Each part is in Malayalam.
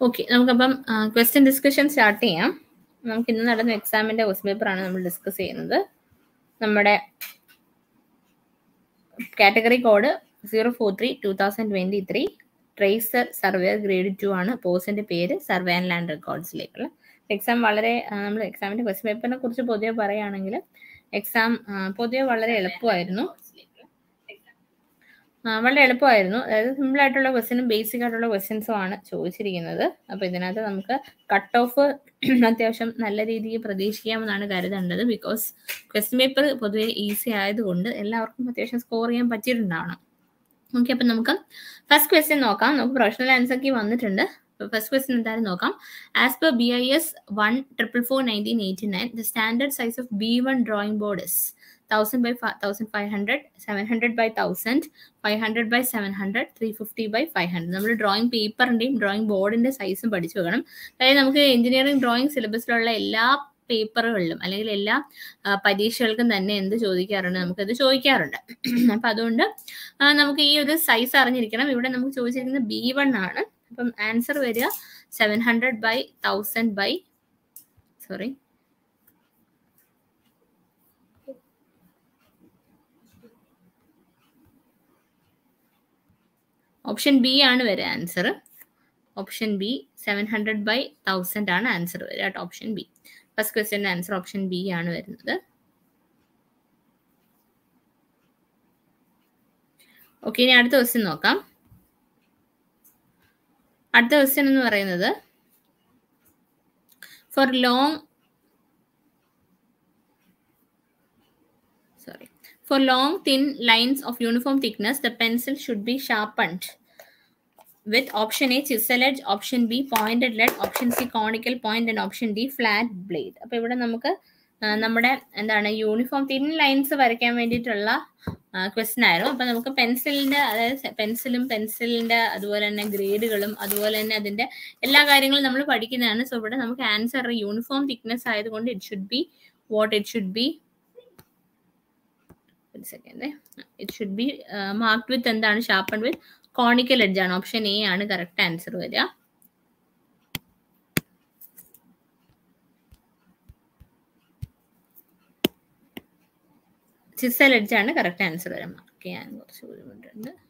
ഓക്കെ നമുക്കപ്പം ക്വസ്റ്റ്യൻ ഡിസ്കഷൻ സ്റ്റാർട്ട് ചെയ്യാം. നമുക്ക് ഇന്ന് നടന്ന എക്സാമിന്റെ ക്വസ്റ്റ്യൻ പേപ്പറാണ് നമ്മൾ ഡിസ്കസ് ചെയ്യുന്നത്. നമ്മുടെ category code zero four three two thousand twenty three tracer survey grade two ആണ് പോസ്റ്റിന്റെ പേര് സർവേ ആൻഡ് ലാൻഡ് റെക്കോർഡ്സിലേക്കുള്ള എക്സാം വളരെ നമ്മൾ എക്സാമിന്റെ ക്വസ്റ്റ്യൻ പേപ്പറിനെ കുറിച്ച് പൊതുവെ പറയുകയാണെങ്കിൽ എക്സാം പൊതുവെ വളരെ എളുപ്പമായിരുന്നു. വളരെ എളുപ്പമായിരുന്നു. അതായത് സിമ്പിൾ ആയിട്ടുള്ള ക്വസ്റ്റ്യനും ബേസിക് ആയിട്ടുള്ള ക്വസ്റ്റ്യൻസും ആണ് ചോദിച്ചിരിക്കുന്നത്. അപ്പൊ ഇതിനകത്ത് നമുക്ക് കട്ട് ഓഫ് അത്യാവശ്യം നല്ല രീതിയിൽ പ്രതീക്ഷിക്കാമെന്നാണ് കരുതേണ്ടത്. ബിക്കോസ് ക്വസ്റ്റ്യൻ പേപ്പർ പൊതുവെ ഈസി ആയതുകൊണ്ട് എല്ലാവർക്കും അത്യാവശ്യം സ്കോർ ചെയ്യാൻ പറ്റിയിട്ടുണ്ടാവണം. ഓക്കെ അപ്പൊ നമുക്ക് ഫസ്റ്റ് ക്വസ്റ്റ്യൻ നോക്കാം. നമുക്ക് പ്രൊഫഷണൽ ആൻസർക്ക് വന്നിട്ടുണ്ട്. ഫസ്റ്റ് ക്വസ്റ്റ്യൻ എന്തായാലും നോക്കാം. As per B I S one triple four nineteen eighty nine the standard size of B one drawing board is thousand by thousand five hundred seven hundred by thousand five hundred by seven hundred three fifty by five hundred നമ്മൾ ഡ്രോയിങ് പേപ്പറിന്റെയും ഡ്രോയിങ് ബോർഡിന്റെ സൈസും പഠിച്ചു വെക്കണം. അതായത് നമുക്ക് എഞ്ചിനീയറിംഗ് ഡ്രോയിങ് സിലബസിലുള്ള എല്ലാ പേപ്പറുകളിലും അല്ലെങ്കിൽ എല്ലാ പരീക്ഷകൾക്കും തന്നെ എന്ത് ചോദിക്കാറുണ്ട് നമുക്കത് ചോദിക്കാറുണ്ട്. അപ്പം അതുകൊണ്ട് നമുക്ക് ഈ ഒരു സൈസ് അറിഞ്ഞിരിക്കണം. ഇവിടെ നമുക്ക് ചോദിച്ചിരിക്കുന്നത് ബി വൺ ആണ്. അപ്പം ആൻസർ വരിക. Seven hundred by thousand by sorry option B ആണ് വരിക answer option B seven hundred by thousand ആണ് ആൻസർ വരിക കേട്ടോ ഓപ്ഷൻ ബി ഫസ്റ്റ് ക്വസ്റ്റ്യന്റെ ആൻസർ ഓപ്ഷൻ ബി ആണ് വരുന്നത്. ഓക്കെ ഇനി അടുത്ത ക്വസ്റ്റ്യൻ നോക്കാം. അടുത്ത ക്വസ്റ്റ്യൻ എന്ന് പറയുന്നത് for long sorry for long thin lines of uniform thickness the pencil should be sharpened. With option a chisel edge option b pointed lead option c conical point and option d flat blade. അപ്പോൾ ഇവിടെ നമുക്ക് നമ്മുടെ എന്താണ് യൂണിഫോം തിൻ ലൈൻസ് വരയ്ക്കാൻ വേണ്ടിയിട്ടുള്ള ക്വസ്റ്റൻ ആയിരുന്നു. അപ്പം നമുക്ക് പെൻസിലിന്റെ അതായത് പെൻസിലും പെൻസിലിന്റെ അതുപോലെ തന്നെ ഗ്രേഡുകളും അതുപോലെ തന്നെ അതിന്റെ എല്ലാ കാര്യങ്ങളും നമ്മൾ പഠിക്കുന്നതാണ്. സോ ഇവിടെ നമുക്ക് ആൻസർ യൂണിഫോം തിക്നെസ് ആയതുകൊണ്ട് it should be what it should be ഒരു second it should be marked with എന്താണ് ഷാർപ്പൺ വിത്ത് കോണിക്കൽ ആണ്. ഓപ്ഷൻ എ ആണ് കറക്റ്റ് ആൻസർ വരിക. ചിസൽ ആണ് കറക്റ്റ് ആൻസർ വരാൻ മാർക്ക് ചെയ്യാൻ കുറച്ച് ബുദ്ധിമുട്ടുണ്ട്.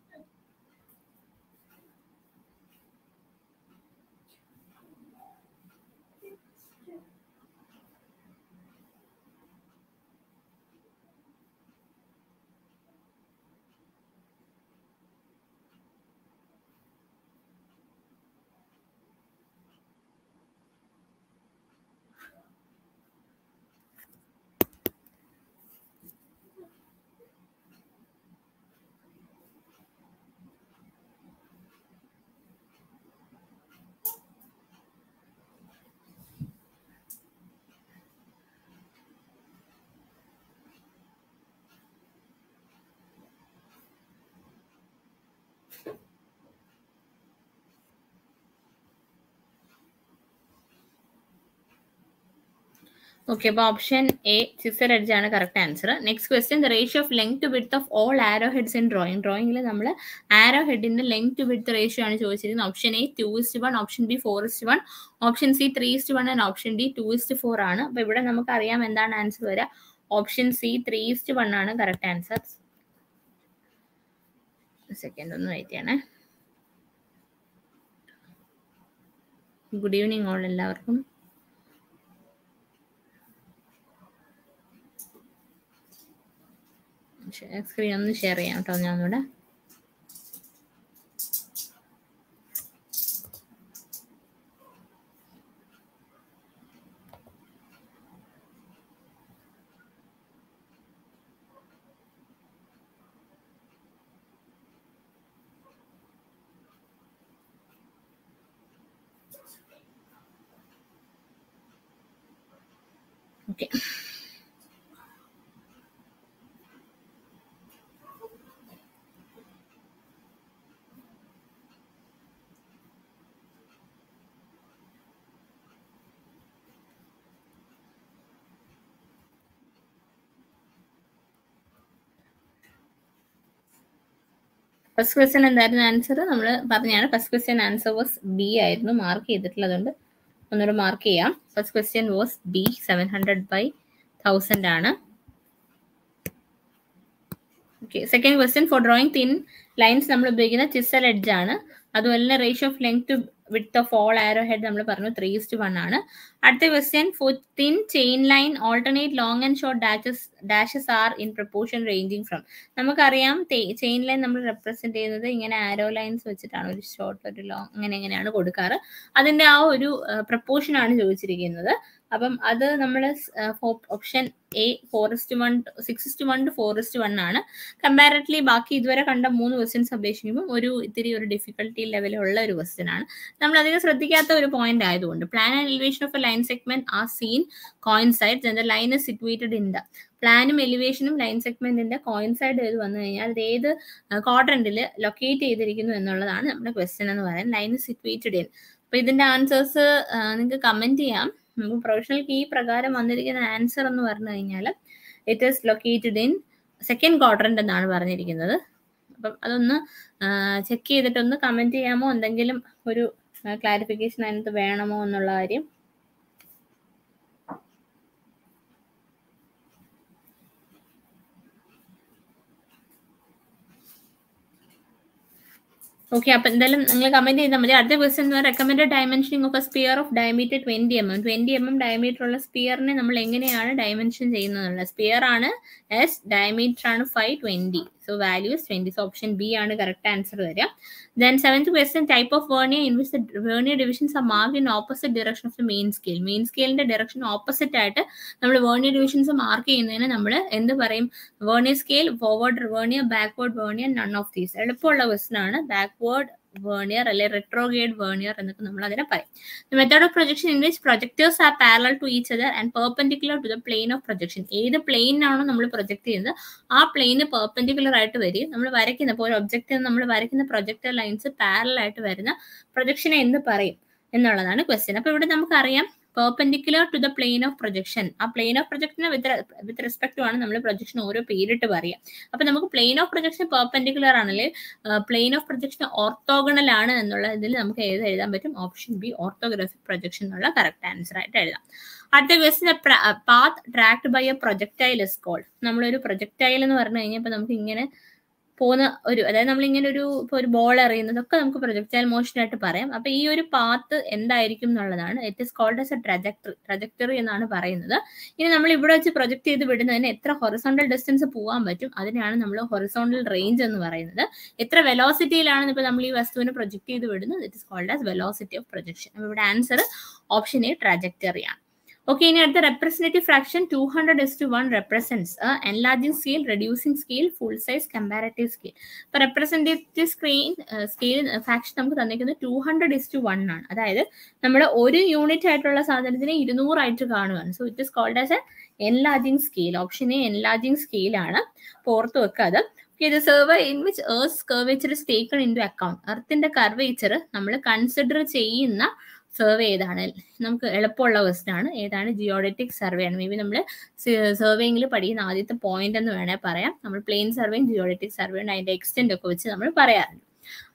ഓക്കെ അപ്പോൾ ഓപ്ഷൻ എ സിക്സർ എഡ്ജ് ആണ് correct answer next question the ratio of length to width of all arrow heads in drawing ഡ്രോയിങ്ങിൽ നമ്മൾ ആരോ ഹെഡിന്റെ ലെങ്ത് ടു വിഡ്ത്ത് റേഷ്യോ ആണ് ചോദിച്ചിരിക്കുന്നത് option A two is to one option B four is to one option C three is to one and option D two is to four ആണ്. അപ്പോൾ ഇവിടെ നമുക്ക് അറിയാം എന്താണ് ആൻസർ വരിക option C three is to one ആണ് കറക്റ്റ് ആൻസർ സെക്കൻഡ് ഒന്ന് വെയിറ്റ് ചെയ്യണേ. ഗുഡ് ഈവനിങ് ഓൾ എല്ലാവർക്കും. സ്ക്രീൻ ഒന്ന് ഷെയർ ചെയ്യാം കേട്ടോ ഞാൻ ഒന്നുകൂടെ ഫസ്റ്റ് ക്വസ്റ്റ്യൻ എന്തായിരുന്നു ആൻസർ നമ്മൾ പറഞ്ഞാണ് first question answer was B ആയിരുന്നു. മാർക്ക് ചെയ്തിട്ടുള്ളതുകൊണ്ട് ഒന്നുകൂടെ മാർക്ക് ചെയ്യാം. First question was B seven hundred by thousand ആണ്. Okay second question for drawing thin lines നമ്മൾ ഉപയോഗിക്കുന്ന ചിസൽ എഡ്ജ് ആണ്. അതുപോലെ തന്നെ ratio of length width of all arrow head നമ്മൾ പറഞ്ഞു ത്രീ ഇസ്റ്റ് വൺ ആണ്. അടുത്ത question for thin chain line alternate long and short dashes dashes are in proportion ranging from നമുക്കറിയാം ചെയിൻ ലൈൻ നമ്മൾ റെപ്രസെന്റ് ചെയ്യുന്നത് ഇങ്ങനെ ആരോ ലൈൻസ് വെച്ചിട്ടാണ് ഒരു ഷോർട്ട് ഒരു ലോങ് അങ്ങനെ എങ്ങനെയാണ് കൊടുക്കാറ്. അതിന്റെ ആ ഒരു പ്രപ്പോർഷൻ ആണ് ചോദിച്ചിരിക്കുന്നത്. അപ്പം അത് നമ്മൾ option A four is to one six to one to four is to one ആണ്. കമ്പാരറ്റ്ലി ബാക്കി ഇതുവരെ കണ്ട മൂന്ന് ക്വസ്റ്റ്യൻസ് അപേക്ഷിക്കുമ്പോൾ ഒരു ഇത്തിരി ഒരു ഡിഫിക്കൽട്ടി ലെവലുള്ള ഒരു ക്വസ്റ്റ്യൻ ആണ്. നമ്മൾ അധികം ശ്രദ്ധിക്കാത്ത ഒരു പോയിന്റ് ആയതുകൊണ്ട് plan and elevation of a line segment are seen coincides and the line is situated in the പ്ലാനും എലിവേഷനും ലൈൻ സെഗ്മെന്റിന്റെ കോയിൻസൈഡ് ചെയ്ത് വന്നു കഴിഞ്ഞാൽ അത് ഏത് ക്വാഡ്രന്റിൽ ലൊക്കേറ്റ് ചെയ്തിരിക്കുന്നു എന്നുള്ളതാണ് നമ്മുടെ ക്വസ്റ്റ്യൻ എന്ന് പറയുന്നത്. ലൈൻ ഇസ് സിറ്റുവേറ്റഡ് ഇൻ അപ്പൊ ഇതിന്റെ ആൻസേഴ്സ് നിങ്ങൾക്ക് കമന്റ് ചെയ്യാം. പ്രൊഫഷണൽ കീ പ്രകാരം വന്നിരിക്കുന്ന ആൻസർ എന്ന് പറഞ്ഞു കഴിഞ്ഞാൽ it is located in second quadrant എന്നാണ് പറഞ്ഞിരിക്കുന്നത്. അപ്പം അതൊന്ന് ചെക്ക് ചെയ്തിട്ടൊന്ന് കമന്റ് ചെയ്യാമോ? എന്തെങ്കിലും ഒരു ക്ലാരിഫിക്കേഷൻ അതിനകത്ത് വേണമോ എന്നുള്ള കാര്യം ഓക്കെ അപ്പൊ എന്തായാലും നിങ്ങൾ കമന്റ് ചെയ്താൽ മതി. അടുത്ത question recommend dimensioning of a sphere of diameter twenty M M twenty M M diameter ഉള്ള സ്പിയറിനെ നമ്മൾ എങ്ങനെയാണ് ഡയമെൻഷൻ ചെയ്യുന്നത്? സ്പിയർ ആണ് എസ് ഡയമീറ്റർ ആണ് five twenty so values twenty so option B ആണ് കറക്റ്റ് ആൻസർ വരിക. Then seventh question type of വേണിയ in which vernier divisions ആ mark in opposite direction of the main scale main സ്കെയിലിന്റെ direction opposite ആയിട്ട് നമ്മൾ വേണിയ ഡിവിഷൻസ് മാർക്ക് ചെയ്യുന്നതിന് നമ്മൾ എന്ത് പറയും? വേണിയ scale forward വേണിയ backward വേണിയ none of these എളുപ്പമുള്ള ക്വസ്റ്റൻ ആണ്. ബാക്ക്വേർഡ് വേർണിയർ അല്ലെ റെട്രോഗേഡ് വേർണിയർ എന്നൊക്കെ നമ്മൾ അതിനെ പറയും method of projection in which projectors R parallel to each other and perpendicular to the plane of projection ഏത് പ്ലെയിനാണോ നമ്മൾ പ്രൊജക്ട് ചെയ്യുന്നത് ആ പ്ലെയിന് പെർപെൻഡിക്കുലർ ആയിട്ട് വരികയും നമ്മൾ വരയ്ക്കുന്ന ഇപ്പോൾ ഒരു ഒബ്ജക്റ്റ് നമ്മൾ വരയ്ക്കുന്ന പ്രൊജക്ടർ ലൈൻസ് പാരലൽ ആയിട്ട് വരുന്ന പ്രൊജക്ഷനെ എന്ന് പറയും എന്നുള്ളതാണ് ക്വസ്റ്റ്യൻ അപ്പൊ ഇവിടെ നമുക്കറിയാം perpendicular to the plane of projection ആ പ്ലെയിൻ ഓഫ് പ്രൊജക്ഷന് വിത്ത് വിത്ത് റെസ്പെക്ട് ആണ് നമ്മൾ പ്രൊജക്ഷൻ ഓരോ പേരിട്ട് പറയാം. അപ്പൊ നമുക്ക് പ്ലെയിൻ ഓഫ് പ്രൊജക്ഷൻ പെർപെൻഡിക്കുലർ ആണെങ്കിൽ പ്ലെയിൻ ഓഫ് പ്രൊജക്ഷൻ ഓർത്തോഗണൽ ആണ് എന്നുള്ള ഇതിൽ നമുക്ക് ഏത് എഴുതാൻ പറ്റും? ഓപ്ഷൻ ബി ഓർത്തോഗ്രാഫിക് പ്രൊജക്ഷൻ എന്നുള്ള കറക്റ്റ് ആൻസർ ആയിട്ട് എഴുതാം. അടുത്ത question path traced by a projectile is called നമ്മളൊരു പ്രൊജക്ടൈൽ എന്ന് പറഞ്ഞു കഴിഞ്ഞാൽ നമുക്ക് ഇങ്ങനെ പോകുന്ന ഒരു അതായത് നമ്മൾ ഇങ്ങനെ ഒരു ഇപ്പൊ ഒരു ബോൾ എറിയുന്നതൊക്കെ നമുക്ക് പ്രൊജക്ടൈൽ മോഷൻ ആയിട്ട് പറയാം. അപ്പൊ ഈ ഒരു പാത്ത് എന്തായിരിക്കും എന്നുള്ളതാണ്. It is called as a trajectory trajectory എന്നാണ് പറയുന്നത്. ഇനി നമ്മൾ ഇവിടെ വെച്ച് പ്രൊജക്ട് ചെയ്ത് വിടുന്നതിന് എത്ര ഹൊറിസോണ്ടൽ ഡിസ്റ്റൻസ് പോകാൻ പറ്റും അതിനാണ് നമ്മൾ ഹൊറിസോണ്ടൽ റേഞ്ച് എന്ന് പറയുന്നത്. എത്ര വെലോസിറ്റിയിലാണ് ഇപ്പൊ നമ്മൾ ഈ വസ്തുവിനെ പ്രൊജക്ട് ചെയ്ത് വിടുന്നത്? It is called as velocity of projection ഇവിടെ ആൻസർ ഓപ്ഷൻ എ ട്രജക്ടറി ആണ്. ഓക്കെ ഇനി അടുത്ത representative fraction two hundred is to one represents enlarging scale reducing scale full size comparative scale ഇപ്പൊ റെപ്രസെന്റേറ്റീവ് സ്ക്രീൻ സ്കെയിൽ ഫ്രാക്ഷൻ നമുക്ക് തന്നിരിക്കുന്നത് two hundred is to one ആണ്. അതായത് നമ്മുടെ ഒരു യൂണിറ്റ് ആയിട്ടുള്ള സാധനത്തിനെ ഇരുന്നൂറായിട്ട് കാണുകയാണ് so it is called as a enlarging scale option A enlarging ഓർത്ത് വെക്കുക അത് ഇത് survey in which earth curvature is taken into account എർത്തിന്റെ curvature നമ്മൾ കൺസിഡർ ചെയ്യുന്ന സർവേ ഏതാണ്? നമുക്ക് എളുപ്പമുള്ള ക്വസ്റ്റൻ ആണ്. ഏതാണ്? ജിയോഡറ്റിക് സർവേ ആണ്. മേ ബി നമ്മൾ സർവേയിൽ പഠിക്കുന്ന ആദ്യത്തെ പോയിന്റ് എന്ന് വേണേൽ പറയാം. നമ്മൾ പ്ലെയിൻ സർവേയും ജിയോഡറ്റിക് സർവേ ഉണ്ട്. അതിന്റെ എക്സ്റ്റെന്റ് ഒക്കെ വെച്ച് നമ്മൾ പറയാറുണ്ട്.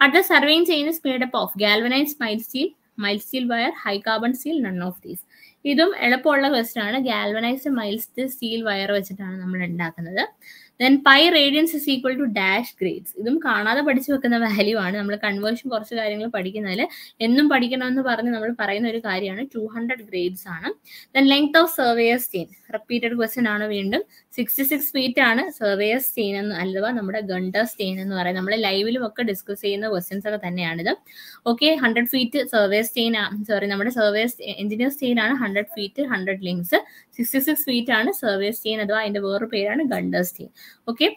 അടുത്ത സർവേയും ചെയ്യുന്ന speed up of galvanise mild steel mild steel wire high carbon steel none of these ഇതും എളുപ്പമുള്ള ക്വസ്റ്റൻ ആണ്. ഗാൽവനൈസ്ഡ് മൈൽ സ്റ്റീൽ വയർ വെച്ചിട്ടാണ് നമ്മൾ ഉണ്ടാക്കുന്നത്. Then pi radians is equal to dash grades ഇതും കാണാതെ പഠിച്ചു വെക്കുന്ന വാല്യൂ ആണ്. നമ്മൾ കൺവേർഷൻ കുറച്ച് കാര്യങ്ങൾ പഠിക്കുന്നതിൽ എന്നും പഠിക്കണമെന്ന് പറഞ്ഞ് നമ്മൾ പറയുന്ന ഒരു കാര്യമാണ് ടു ഹൺഡ്രഡ് ഗ്രേഡ്സ് ആണ്. Then length of surveyor chain repeated question ആണ് വീണ്ടും. സിക്സ്റ്റി സിക്സ് ഫീറ്റ് ആണ് സർവേയർ സ്റ്റെയിൻ എന്ന് അഥവാ നമ്മുടെ ഗണ്ടർ സ്റ്റെയിൻ എന്ന് പറയുന്നത്. നമ്മൾ ലൈവിലും ഒക്കെ ഡിസ്കസ് ചെയ്യുന്ന ക്വസ്റ്റ്യൻസ് ഒക്കെ തന്നെയാണിത്. Okay hundred feet survey chain sorry നമ്മുടെ സർവേ എഞ്ചിനീയർ സ്റ്റെയിൻ ആണ് hundred feet hundred links sixty six feet ആണ് സർവേ സ്റ്റെയിൻ അഥവാ അതിന്റെ വേറൊരു പേരാണ് Gunter chain okay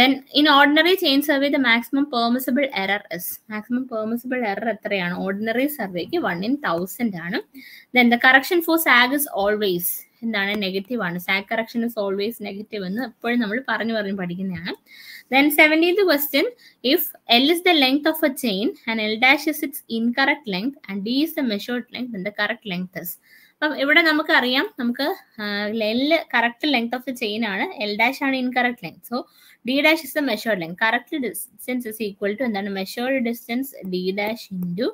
then in ordinary chain survey the maximum permissible error error maximum permissible error എത്രയാണ്? ഓർഡിനറി സർവേക്ക് വൺ ഇൻ തൗസൻഡ് ആണ്. Then the correction for sag is always എന്താണ്? നെഗറ്റീവ് ആണ്. Sag correction is always negative എന്ന് എപ്പോഴും നമ്മൾ പറഞ്ഞു പറഞ്ഞു പഠിക്കുന്നതാണ്. Then seventeenth question if L is the length of a chain and L dash is its incorrect length and D is the measured length the correct length is അപ്പം ഇവിടെ നമുക്കറിയാം നമുക്ക് L correct length of the chain ആണ് എൽ ഡാഷ് ആണ് incorrect length so D dash is the measured length correct distance is equal to എന്താണ്? Measured distance D dash into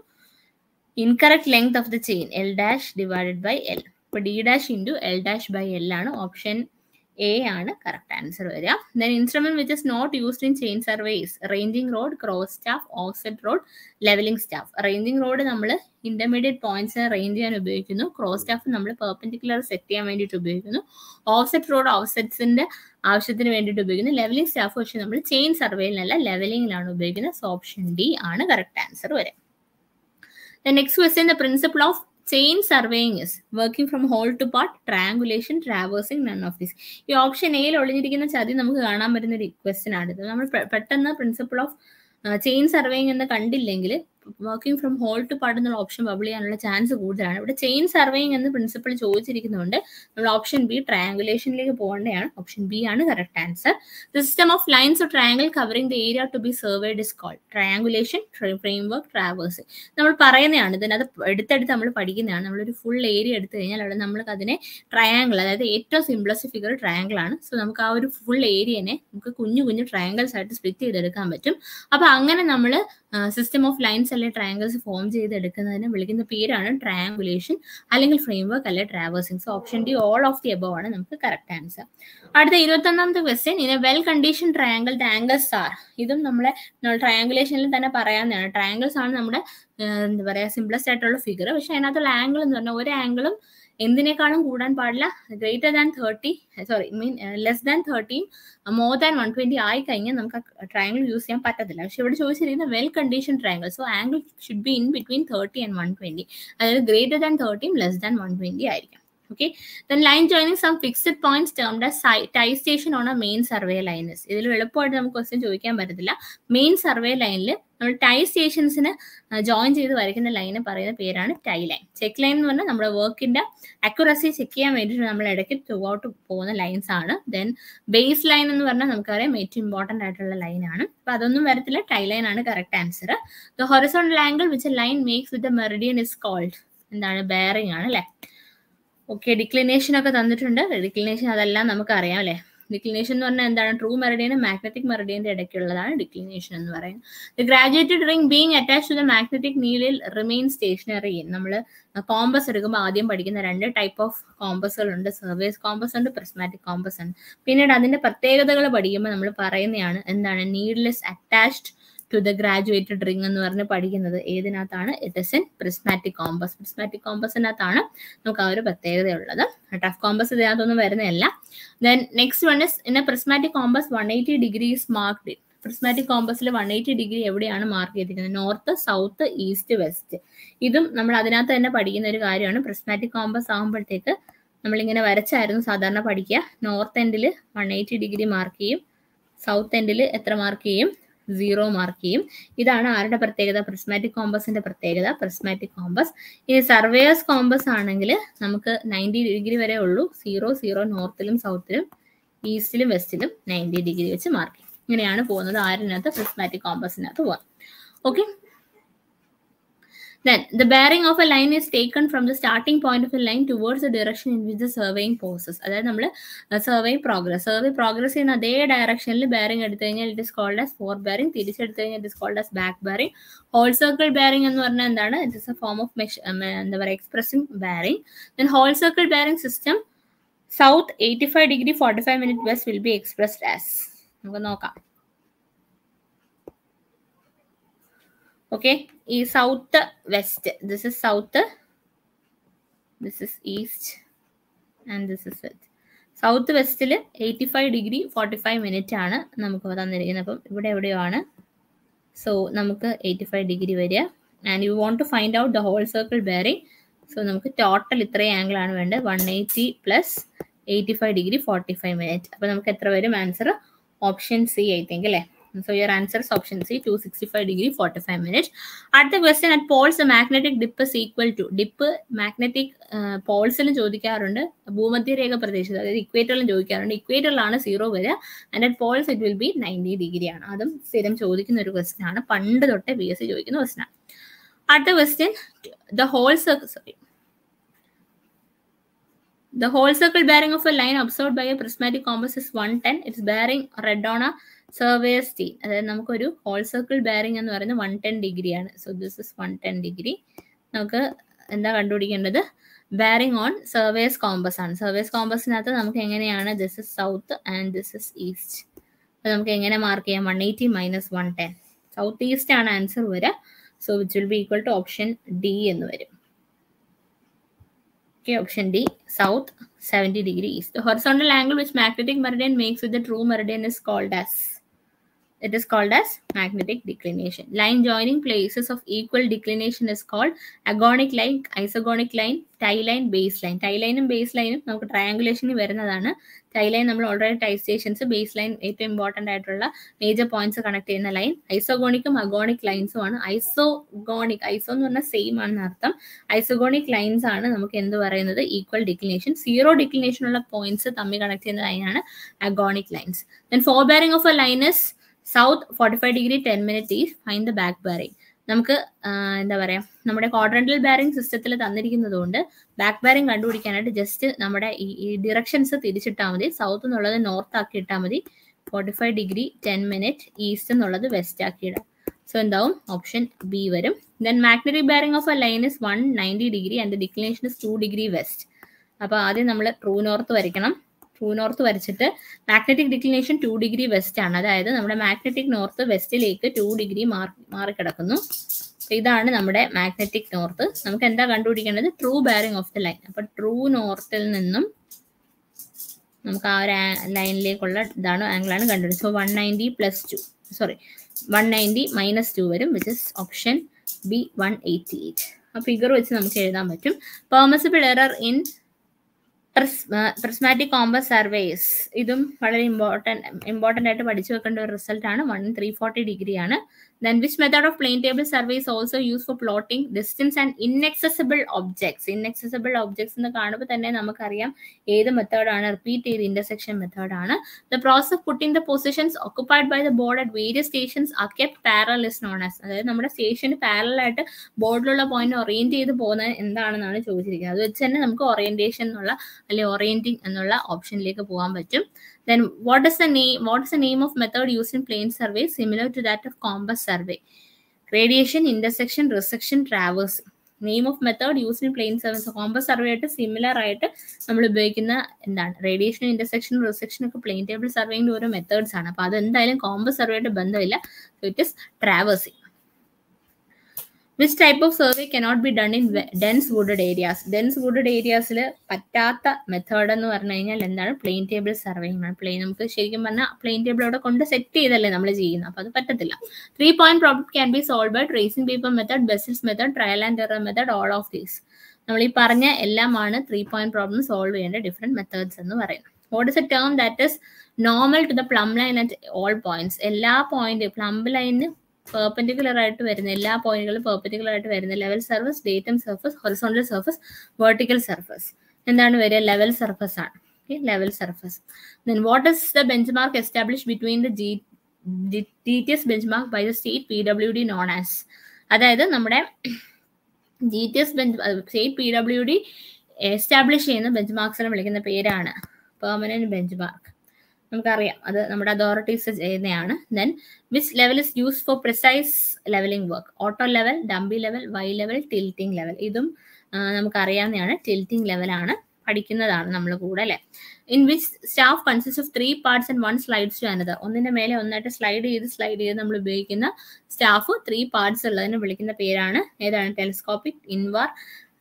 incorrect length of the chain L dash divided by L ഇപ്പൊ D dash into L dash by L ആണ് ഓപ്ഷൻ എ ആണ് കറക്റ്റ് ആൻസർ വരിക. Then instrument which is not used in chain surveys ranging rod cross staff offset rod levelling staff ranging rod നമ്മൾ ഇന്റർമീഡിയറ്റ് പോയിന്റ്സ് റേഞ്ച് ചെയ്യാൻ ഉപയോഗിക്കുന്നു. ക്രോസ് സ്റ്റാഫ് നമ്മൾ പെർപെൻഡിക്കുലർ സെറ്റ് ചെയ്യാൻ വേണ്ടിയിട്ട് ഉപയോഗിക്കുന്നു. ഓഫ്സെറ്റ് റോഡ് ഓഫ്സെറ്റ്സിന്റെ ആവശ്യത്തിന് വേണ്ടിയിട്ട് ഉപയോഗിക്കുന്നു. ലെവലിംഗ് സ്റ്റാഫ് പക്ഷേ നമ്മൾ ചെയിൻ സർവേയിലല്ല ലെവലിംഗിലാണ് ഉപയോഗിക്കുന്നത്. സോ ഓപ്ഷൻ ഡി ആണ് കറക്റ്റ് ആൻസർ വരെ next question the principle of chain surveying is working from whole to part triangulation traversing none of this ഈ ഓപ്ഷൻ എയിൽ ഒളിഞ്ഞിരിക്കുന്ന ചതി നമുക്ക് കാണാൻ പറ്റുന്ന ഒരു ക്വസ്റ്റ്യൻ ആണിത്. നമ്മൾ പെട്ടെന്ന് പ്രിൻസിപ്പിൾ ഓഫ് ചെയിൻ സർവേയിങ് എന്ന് കണ്ടില്ലെങ്കിൽ working from whole to part എന്നുള്ള ഓപ്ഷൻ ബബിൾ ചെയ്യാനുള്ള ചാൻസ് കൂടുതലാണ്. ഇവിടെ ചെയിൻ സർവേയിങ് എന്ന് പ്രിൻസിപ്പിൾ ചോദിച്ചിരിക്കുന്നുണ്ട്. നമ്മൾ ഓപ്ഷൻ ബി ട്രയാങ്കുലേഷനിലേക്ക് പോകേണ്ടതാണ്. ഓപ്ഷൻ ബി ആണ് correct answer system of lines of triangle covering the area to be surveyed is called triangulation framework traverse നമ്മൾ പറയുന്നതാണ് ഇതിനകത്ത് എടുത്തെടുത്ത് നമ്മൾ പഠിക്കുന്നതാണ്. നമ്മളൊരു ഫുൾ ഏരിയ എടുത്തു കഴിഞ്ഞാൽ അവിടെ നമ്മൾ അതിനെ ട്രയാങ്കിൾ അതായത് ഏറ്റവും സിംപ്ലസ്റ്റ് ഫിഗർ ട്രയാങ്കിൾ ആണ്. സോ നമുക്ക് ആ ഒരു ഫുൾ ഏരിയനെ നമുക്ക് കുഞ്ഞു കുഞ്ഞു ട്രയാങ്കിൾസ് ആയിട്ട് സ്പ്ലിറ്റ് ചെയ്തെടുക്കാൻ പറ്റും. അപ്പൊ അങ്ങനെ നമ്മൾ സിസ്റ്റം ഓഫ് ലൈൻസ് അല്ലെ ട്രയാങ്കിൾസ് ഫോം ചെയ്തെടുക്കുന്നതിന് വിളിക്കുന്ന പേരാണ് ട്രയാങ്കുലേഷൻ അല്ലെങ്കിൽ ഫ്രെയിംവർക്ക് അല്ലെ traversing so option D all of the above ആണ് നമുക്ക് കറക്റ്റ് ആൻസർ അടുത്ത ഇരുപത്തൊന്നാമത്തെ ക്വസ്റ്റ്യൻ ഇനി well condition triangle the angles are ഇതും നമ്മളെ ട്രയാങ്കുലേഷനിൽ തന്നെ പറയാവുന്നതാണ്. ട്രയാങ്കിൾസ് ആണ് നമ്മുടെ എന്താ പറയാ സിംപ്ലസ്റ്റ് ആയിട്ടുള്ള ഫിഗർ പക്ഷെ അതിനകത്തുള്ള ആംഗിൾ എന്ന് പറഞ്ഞാൽ ഒരു ആംഗിളും എന്തിനേക്കാളും കൂടാൻ പാടില്ല. Greater than thirty sorry mean less than thirteen more than one twenty ആയി കഴിഞ്ഞാൽ നമുക്ക് ട്രയാങ്കിൾ യൂസ് ചെയ്യാൻ പറ്റത്തില്ല. പക്ഷെ ഇവിടെ ചോദിച്ചിരിക്കുന്നത് well condition triangle so angle should be in between thirty and one twenty അതായത് greater than thirteen less than one twenty ആയിരിക്കും okay then line joining some fixed points termed tie station on a main survey lines ഇതിൽ എളുപ്പമായിട്ട് നമുക്ക് ക്വസ്റ്റ്യൻ ചോദിക്കാൻ പറ്റത്തില്ല. മെയിൻ സർവേ ലൈനിൽ നമ്മൾ ടൈ സ്റ്റേഷൻസിന് ജോയിൻ ചെയ്ത് വരയ്ക്കുന്ന ലൈന് പറയുന്ന പേരാണ് ടൈ ലൈൻ ചെക്ക് ലൈൻ എന്ന് പറഞ്ഞാൽ നമ്മുടെ വർക്കിന്റെ അക്യുറസി ചെക്ക് ചെയ്യാൻ വേണ്ടിയിട്ട് നമ്മൾ ഇടയ്ക്ക് ത്രൂ ഔട്ട് പോകുന്ന ലൈൻസ് ആണ്. ദെൻ ബേസ് ലൈൻ എന്ന് പറഞ്ഞാൽ നമുക്കറിയാം ഏറ്റവും ഇമ്പോർട്ടന്റ് ആയിട്ടുള്ള ലൈൻ ആണ്. അപ്പൊ അതൊന്നും വരത്തില്ല. ടൈ ലൈൻ ആണ് correct answer the horizontal angle which line makes with the meridian is called എന്താണ് ബെയറിംഗ് ആണ് അല്ലെ? ഓക്കെ ഡിക്ലിനേഷൻ ഒക്കെ തന്നിട്ടുണ്ട്. ഡിക്ലിനേഷൻ അതെല്ലാം നമുക്ക് അറിയാം അല്ലെ? ഡിക്ലിനേഷൻ എന്ന് പറഞ്ഞാൽ എന്താണ്? ട്രൂ മെറിഡിയനും മാഗ്നറ്റിക് മെറിഡിയന്റെ ഇടയ്ക്കുള്ളതാണ് ഡിക്ലിനേഷൻ എന്ന് പറയുന്നത്. The graduated ring being attach to the magnetic നീലിൽ remain stationary നമ്മൾ കോമ്പസ് എടുക്കുമ്പോൾ ആദ്യം പഠിക്കുന്ന രണ്ട് ടൈപ്പ് ഓഫ് കോമ്പസുകൾ ഉണ്ട് സർവേസ് കോമ്പസ് ഉണ്ട് പ്രിസ്മാറ്റിക് കോമ്പസ് ഉണ്ട് പിന്നീട് അതിന്റെ പ്രത്യേകതകൾ പഠിക്കുമ്പോൾ നമ്മൾ പറയുന്നതാണ് എന്താണ്? Needles attached to the graduated ring എന്ന് പറഞ്ഞ് പഠിക്കുന്നത് ഏതിനകത്താണ്? It is in prismatic compass prismatic കോമ്പസിനകത്താണ് നമുക്ക് ആ ഒരു പ്രത്യേകതയുള്ളത് ടഫ് കോമ്പസ് ഇതിനകത്തൊന്നും വരുന്നതല്ല. Then next one is in prismatic compass one eighty degrees marked prismatic കോമ്പസിൽ one eighty degree എവിടെയാണ് മാർക്ക് ചെയ്തിരിക്കുന്നത്? നോർത്ത് സൗത്ത് ഈസ്റ്റ് വെസ്റ്റ് ഇതും നമ്മൾ അതിനകത്ത് തന്നെ പഠിക്കുന്ന ഒരു കാര്യമാണ്. പ്രിസ്മാറ്റിക് കോമ്പസ് ആകുമ്പോഴത്തേക്ക് നമ്മളിങ്ങനെ വരച്ചായിരുന്നു സാധാരണ പഠിക്കുക. നോർത്ത് എൻഡിൽ വൺ എയ്റ്റി ഡിഗ്രി മാർക്ക് ചെയ്യും. സൗത്ത് എൻഡിൽ എത്ര മാർക്ക് ചെയ്യും? സീറോ മാർക്ക് ചെയ്യും. ഇതാണ് ആരുടെ പ്രത്യേകത? പ്രിസ്മാറ്റിക് കോമ്പസിന്റെ പ്രത്യേകത. പ്രിസ്മാറ്റിക് കോമ്പസ് ഇനി സർവേയേഴ്സ് കോമ്പസ് ആണെങ്കിൽ നമുക്ക് നയന്റി ഡിഗ്രി വരെ ഉള്ളൂ. സീറോ സീറോ നോർത്തിലും സൗത്തിലും ഈസ്റ്റിലും വെസ്റ്റിലും നയന്റി ഡിഗ്രി വെച്ച് മാർക്ക് ചെയ്യും. ഇങ്ങനെയാണ് പോകുന്നത് ആരിനകത്ത്? പ്രിസ്മാറ്റിക് കോമ്പസിനകത്ത് പോകാം okay Then the bearing of a line is taken from the starting point of a line towards the direction in which the surveying poses. അതായത് നമ്മൾ സർവേ പ്രോഗ്രസ് സർവേ പ്രോഗ്രസ് ചെയ്യുന്ന അതേ ഡയറക്ഷനിൽ ബെയറിംഗ് എടുത്തു കഴിഞ്ഞാൽ it is called as fore bearing തിരിച്ചെടുത്തു കഴിഞ്ഞാൽ it is called as back bearing whole circle bearing എന്ന് പറഞ്ഞാൽ എന്താണ്? It is a form of mesh എന്താ പറയുക expressing bearing then whole circle bearing system south eighty five degree forty five minute bus will be expressed as നമുക്ക് നോക്കാം. ഓക്കെ ഈ south west this is south this is east and this is west south വെസ്റ്റിൽ eighty five degree forty five minute ആണ് നമുക്ക് തന്നിരിക്കുന്നത്. അപ്പം ഇവിടെ എവിടെയാണ്? സോ നമുക്ക് എയ്റ്റി ഫൈവ് ഡിഗ്രി വരിക. And you want to find out the whole circle bearing so നമുക്ക് ടോട്ടൽ ഇത്രയും ആംഗിൾ ആണ് വേണ്ടത്. One eighty plus eighty five degree forty five minute അപ്പോൾ നമുക്ക് എത്ര വരും? ആൻസർ ഓപ്ഷൻ സി ഐ അല്ലേ? So your answer is option C, 265 degree 45 minutes. At the question at poles, the magnetic dip is equal to dip magnetic പോൾസിലും ചോദിക്കാറുണ്ട് ഭൂമധ്യരേഖ പ്രദേശത്ത് അതായത് ഇക്വേറ്ററിലും ചോദിക്കാറുണ്ട് ഇക്വേറ്ററിലാണ് സീറോ വരിക and at poles it will be ninety degree ആണ് അതും സ്ഥിരം ചോദിക്കുന്ന ഒരു ക്വസ്റ്റ്യൻ ആണ് പണ്ട് തൊട്ടേ ബി എസ് സി ചോദിക്കുന്ന ക്വസ്റ്റ്യൻ ആണ് അടുത്ത question the whole circle sorry The whole circle bearing of a line observed by a prismatic compass is 110. Its bearing red on a surveyor's T അതായത് നമുക്കൊരു ഹോൾ സർക്കിൾ ബാരിങ് എന്ന് പറയുന്നത് വൺ ടെൻ ഡിഗ്രി ആണ്. So this is one ten degree നമുക്ക് എന്താ കണ്ടുപിടിക്കേണ്ടത്? ബാരിങ് ഓൺ സർവേസ് കോമ്പസ് ആണ്. സർവേസ് കോമ്പസിനകത്ത് നമുക്ക് എങ്ങനെയാണ്? This is south and this is east അപ്പോൾ നമുക്ക് എങ്ങനെ മാർക്ക് ചെയ്യാം? One eighty minus one ten south east ആണ് ആൻസർ വരിക. So which will be equal to option D എന്ന് വരും. Okay option D south 70 degree east. The horizontal angle which magnetic meridian makes with the true meridian is called as it is called as magnetic declination. Line joining places of equal declination is called agonic line, isogonic line, tie line, base line. Tie ലൈനും ബേസ് ലൈനും നമുക്ക് ട്രയാങ്കുലേഷനിൽ വരുന്നതാണ്. ടൈ ലൈൻ നമ്മൾ already tie stations base line ഏറ്റവും ഇമ്പോർട്ടന്റ് ആയിട്ടുള്ള മേജർ പോയിന്റ്സ് കണക്ട് ചെയ്യുന്ന ലൈൻ ഐസോഗോണിക്കും അഗോണിക് ലൈൻസും ആണ്. ഐസോഗോണിക് ഐസോ എന്ന് പറഞ്ഞാൽ സെയിം ആണെന്ന് അർത്ഥം. ഐസോഗോണിക് ലൈൻസ് ആണ് നമുക്ക് എന്ത് പറയുന്നത്? ഈക്വൽ ഡിക്ലിനേഷൻ സീറോ ഡിക്ലിനേഷൻ ഉള്ള പോയിന്റ്സ് തമ്മിൽ കണക്ട് ചെയ്യുന്ന ലൈനാണ് agonic lines then fore bearing of a line is south forty five degree ten minute east find the back bearing നമുക്ക് എന്താ പറയാ നമ്മുടെ കോഡ്രൻഡൽ ബാരിങ് സിസ്റ്റത്തിൽ തന്നിരിക്കുന്നത് കൊണ്ട് ബാക്ക് ബാരിങ് കണ്ടുപിടിക്കാനായിട്ട് ജസ്റ്റ് നമ്മുടെ ഈ ഡിറക്ഷൻസ് തിരിച്ചിട്ടാൽ മതി. സൗത്ത് എന്നുള്ളത് നോർത്ത് ആക്കി ഇട്ടാൽ മതി. Forty five degree ten minute east എന്നുള്ളത് വെസ്റ്റ് ആക്കി ഇടാം. സോ എന്താവും? ഓപ്ഷൻ ബി വരും. Then magnetic bearing of a line is one ninety degree and declination is two degree west അപ്പോൾ ആദ്യം നമ്മൾ ട്രൂ നോർത്ത് വരയ്ക്കണം. ട്രൂ നോർത്ത് വരച്ചിട്ട് magnetic declination two degree west ആണ്. അതായത് നമ്മുടെ മാഗ്നറ്റിക് നോർത്ത് വെസ്റ്റിലേക്ക് ടു ഡിഗ്രി മാറി കിടക്കുന്നു ഇതാണ് നമ്മുടെ മാഗ്നറ്റിക് നോർത്ത്. നമുക്ക് എന്താ കണ്ടുപിടിക്കേണ്ടത്? True bearing of the line അപ്പൊ ട്രൂ നോർത്തിൽ നിന്നും നമുക്ക് ആ ഒരു ലൈനിലേക്കുള്ള ഇതാണ് ആംഗിളാണ് കണ്ടുപിടിച്ചത്. So one ninety plus two sorry one ninety minus two വരും which is option B one eighty eight ആ ഫിഗർ വെച്ച് നമുക്ക് എഴുതാൻ പറ്റും. Permissible error in prismatic compass surveys. ഇതും വളരെ ഇമ്പോർട്ടന്റ് ഇമ്പോർട്ടന്റ് ആയിട്ട് പഠിച്ചു വെക്കേണ്ട ഒരു റിസൾട്ട് ആണ്. വൺ ത്രീ ഫോർട്ടി ഡിഗ്രി ആണ്. Then method of plane table survey is also used for plotting distance and inaccessible objects? Inaccessible objects എന്ന് കാണുമ്പോൾ തന്നെ നമുക്കറിയാം ഏത് മെത്തേഡാണ് റിപ്പീറ്റ് ചെയ്ത് ഇന്റർസെക്ഷൻ മെത്തേഡാണ് the process of putting the positions occupied by the board at various stations are kept parallel is known as അതായത് നമ്മുടെ സ്റ്റേഷന് പാരലായിട്ട് ബോർഡിലുള്ള പോയിന്റ് ഓറിയന്റ് ചെയ്ത് പോകുന്നത് എന്താണെന്നാണ് ചോദിച്ചിരിക്കുന്നത്. അത് വെച്ച് തന്നെ നമുക്ക് ഓറിയന്റേഷൻ എന്നുള്ള അല്ലെങ്കിൽ ഓറിയന്റിങ് എന്നുള്ള ഓപ്ഷനിലേക്ക് പോകാൻ പറ്റും. Then what is the name what is the name of method used in plane survey? Similar to that of compass survey? Radiation, intersection, resection, traverse. Name of method use in plane survey compass survey ആയിട്ട് സിമിലർ ആയിട്ട് നമ്മൾ ഉപയോഗിക്കുന്ന എന്താണ്? റേഡിയേഷൻ ഇന്റർസെക്ഷൻ റിസെക്ഷൻ ഒക്കെ പ്ലെയിൻ ടേബിൾ സർവേന്റെ ഓരോ മെത്തേഡ്സ് ആണ്. അപ്പൊ അത് എന്തായാലും കോമ്പസ് സർവേ ആയിട്ട് ബന്ധമില്ല. So it is traversing which type of survey cannot be done in dense wooded areas dense wooded ഏരിയാസിൽ പറ്റാത്ത മെത്തേഡ് എന്ന് പറഞ്ഞു കഴിഞ്ഞാൽ എന്താണ്? പ്ലെയിൻ ടേബിൾ സർവേയിങ് ആണ്. പ്ലെയിൻ നമുക്ക് ശരിക്കും പറഞ്ഞാൽ പ്ലെയിൻ ടേബിൾ അവിടെ കൊണ്ട് സെറ്റ് ചെയ്തല്ലേ നമ്മൾ ചെയ്യുന്നത്. അപ്പൊ അത് പറ്റത്തില്ല. Three point problem can be solve by tracing paper method Bessel's method trial and error method all of these നമ്മൾ ഈ പറഞ്ഞ എല്ലാമാണ് ത്രീ പോയിന്റ് പ്രോബ്ലം സോൾവ് ചെയ്യേണ്ട ഡിഫറെന്റ് മെത്തേഡ്സ് എന്ന് പറയുന്നത്. What is a term that is normal to the plumb line at all points എല്ലാ പോയിന്റ് പ്ലംബ് ലൈനിന് പെർപെൻഡിക്കുലർ ആയിട്ട് വരുന്ന എല്ലാ പോയിന്റുകളും പെർപെൻഡിക്കുലർ ആയിട്ട് വരുന്ന level surface datum surface horizontal surface vertical surface എന്താണ് വരിക? ലെവൽ സർഫസ് ആണ്. Okay level surface then what is the bench mark establish between the G D T S bench mark by the state P W D known as അതായത് നമ്മുടെ G T S bench state P W D establish ചെയ്യുന്ന ബെഞ്ച് മാർക്സിനെ വിളിക്കുന്ന പേരാണ്. പെർമനന്റ് ബെഞ്ച് മാർക്ക് നമുക്കറിയാം. അത് നമ്മുടെ അതോറിറ്റീസ് ചെയ്യുന്നതാണ്. Then which level is use for precise levelling work auto level dumpy level Y level tilting level ഇതും നമുക്കറിയാവുന്നതാണ്. ടിൽറ്റിംഗ് ലെവലാണ് പഠിക്കുന്നതാണ് നമ്മൾ കൂടെ അല്ലെ? In which staff consist of three parts and one slides to another ഒന്നിന്റെ മേലെ ഒന്നായിട്ട് സ്ലൈഡ് ചെയ്ത് സ്ലൈഡ് ചെയ്ത് നമ്മൾ ഉപയോഗിക്കുന്ന സ്റ്റാഫ് ത്രീ പാർട്സ് ഉള്ളതിനെ വിളിക്കുന്ന പേരാണ്. ഏതാണ്? Telescopic invar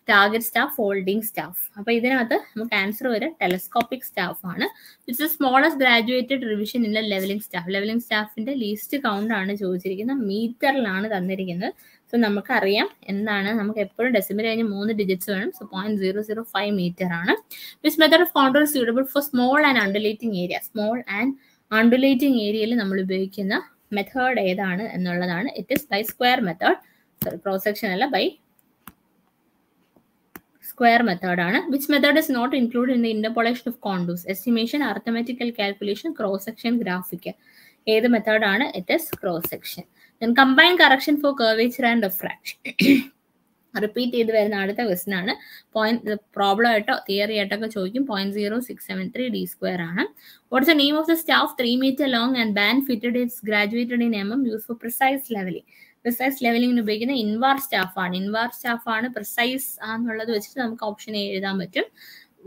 target staff folding staff അപ്പൊ ഇതിനകത്ത് നമുക്ക് ആൻസർ വരെ ടെലസ്കോപ്പിക് സ്റ്റാഫ് ആണ്. It's smallest graduated revision in levelling staff levelling സ്റ്റാഫിന്റെ least count ആണ് ചോദിച്ചിരിക്കുന്നത്. മീറ്ററിലാണ് തന്നിരിക്കുന്നത്. സോ നമുക്കറിയാം എന്താണ്. നമുക്ക് എപ്പോഴും ഡെസിമൽ കഴിഞ്ഞ് മൂന്ന് ഡിജിറ്റ്സ് വേണം. So point zero zero five metre ആണ്. Which method of contour suitable for small and undulating area small and undulating ഏരിയയിൽ നമ്മൾ ഉപയോഗിക്കുന്ന മെത്തേഡ് ഏതാണ് എന്നുള്ളതാണ്. It is by square method sorry cross section അല്ല ബൈ സ്ക്വയർ മെത്തേഡ് ആണ്. Which method is not include in the interpolation of contours estimation arithmetical calculation cross section graphic. ഏത് മെത്തേഡ് ആണ്? It is cross section combine correction for curvature and refraction repeat ചെയ്ത് വരുന്ന അടുത്ത ക്വസ്റ്റൻ ആണ്. പോയിന്റ് പ്രോബ്ലം ആയിട്ടോ തിയറി ആയിട്ടൊക്കെ ചോദിക്കും. Point zero six seven three D square ആണ്. What's the name of the staff three metre long and band fitted it's graduated in M M use for precise levelling precise ലെവലിംഗിന് ഉപയോഗിക്കുന്ന ഇൻവാർ സ്റ്റാഫാണ് ഇൻവാർ സ്റ്റാഫാണ് പ്രിസൈസ് എന്നുള്ളത് വെച്ചിട്ട് നമുക്ക് ഓപ്ഷൻ എഴുതാൻ പറ്റും.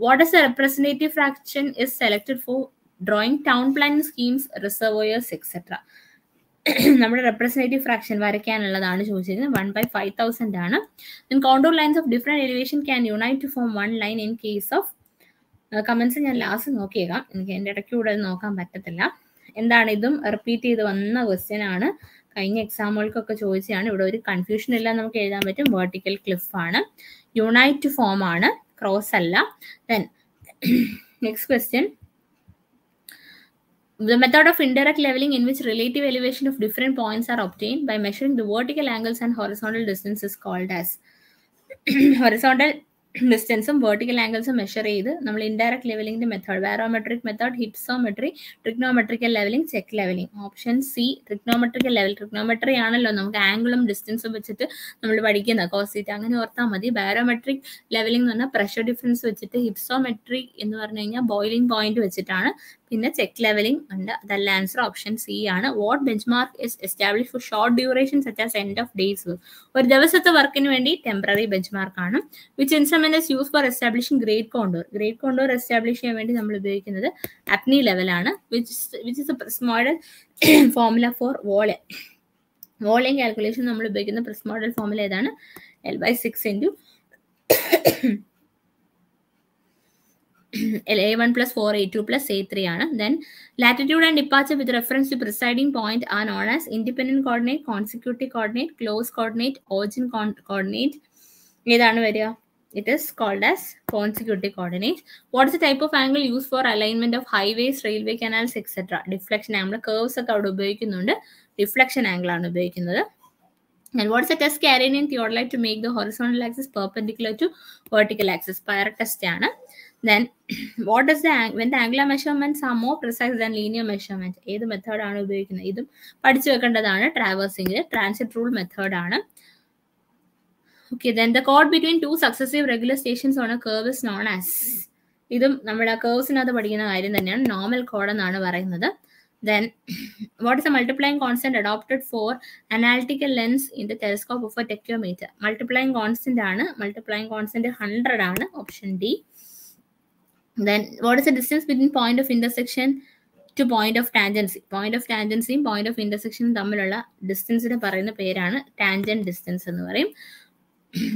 What is a representative fraction is selected for drawing town planning schemes reservoirs etcetera നമ്മുടെ റെപ്രസെന്റേറ്റീവ് ഫ്രാക്ഷൻ വരയ്ക്കാനുള്ളതാണ് ചോദിച്ചിരിക്കുന്നത്. വൺ ബൈ ഫൈവ് തൗസൻഡ് ആണ്. Then contour lines of different elevation can unite to form one line in case of commons ഞാൻ ലാസ്റ്റ് നോക്കിയേക്കാം. എനിക്ക് എന്റെ ഇടയ്ക്ക് കൂടെ നോക്കാൻ പറ്റത്തില്ല. എന്താണ് ഇതും? റിപ്പീറ്റ് ചെയ്ത് വന്ന ക്വസ്റ്റ്യൻ ആണ്. കഴിഞ്ഞ എക്സാമുകൾക്കൊക്കെ ചോദിച്ചതാണ് ഇവിടെ ഒരു കൺഫ്യൂഷൻ ഇല്ല നമുക്ക് എഴുതാൻ പറ്റും വേർട്ടിക്കൽ ക്ലിഫ് ആണ് യുണൈറ്റ് ഫോം ആണ് ക്രോസ് അല്ല then next question The method of indirect leveling in which relative elevation of different points are obtained by measuring the vertical angles and horizontal distance is called as horizontal ഡിസ്റ്റൻസും വെർട്ടിക്കൽ ആംഗിൾസും മെഷർ ചെയ്ത് നമ്മൾ indirect ലെവലിംഗിന്റെ method barometric method hypsometry trigonometrical levelling check levelling option C trigonometrical level trigonometry ആണല്ലോ നമുക്ക് ആംഗിളും ഡിസ്റ്റൻസും വെച്ചിട്ട് നമ്മൾ പഠിക്കുന്നത്. കോസീറ്റ് അങ്ങനെ ഓർത്താൽ മതി. ബാരോമെട്രിക് ലെവലിംഗ് എന്ന് പറഞ്ഞാൽ പ്രഷർ ഡിഫറൻസ് വെച്ചിട്ട് ഹിപ്സോമെട്രി എന്ന് പറഞ്ഞു കഴിഞ്ഞാൽ ബോയിലിംഗ് പോയിന്റ് വെച്ചിട്ടാണ് പിന്നെ ചെക്ക് ലെവലിംഗ് ഉണ്ട്. അതല്ല ആൻസർ ഓപ്ഷൻ സി ആണ്. What bench mark is establish for short duration such as end of days ഒരു ദിവസത്തെ വർക്കിന് വേണ്ടി ടെമ്പററി ബെഞ്ച് ആണ്. Which instrument is use for establishing great contour great contour establish ചെയ്യാൻ വേണ്ടി നമ്മൾ ഉപയോഗിക്കുന്നത് അപ്നി ലെവലാണ് which which is a model formula for വോളെ volume calculation നമ്മൾ ഉപയോഗിക്കുന്ന പ്രസ് മോഡൽ ഫോർമുല ഏതാണ്? L by six into A one plus four A two plus A three ആണ് then latitude and departure with reference to preceding point are known as independent coordinate consecutive coordinate close coordinate origin coordinate ഏതാണ് വരിക it is called as consecutive coordinate what is type of angle use for alignment of highways railway canals etcetera deflection നമ്മൾ കേർവ്സ് ഒക്കെ അവിടെ ഉപയോഗിക്കുന്നുണ്ട് ഡിഫ്ലക്ഷൻ ആംഗിൾ ആണ് ഉപയോഗിക്കുന്നത് And what's the test carrying in theodolite to make the horizontal axis perpendicular to vertical axis? Pyrotest. test ആണ്. Then what does the when the angular measurements are more precise than linear measurement? ഏത് ആണ് ഉപയോഗിക്കുന്നത് ഇതും പഠിച്ചു വെക്കേണ്ടതാണ് ട്രാവേഴ്സിംഗ് ട്രാൻസിറ്റ് റൂൾ ആണ് okay then the chord between two successive regular stations on a curve is known as ഇതും നമ്മൾ ആ കേർവ്സിനകത്ത് പഠിക്കുന്ന കാര്യം തന്നെയാണ് നോർമൽ കോഡ് എന്നാണ് പറയുന്നത് Then, what is the multiplying constant adopted for analytical lens in the telescope of a ടെക്യോമീറ്റർ Multiplying constant ആണ് multiplying constant 100 ആണ് option D Then, what is the distance between point of intersection to point of tangency? Point of tangency point of intersection തമ്മിലുള്ള ഡിസ്റ്റൻസിന് പറയുന്ന പേരാണ് tangent ഡിസ്റ്റൻസ് എന്ന് പറയും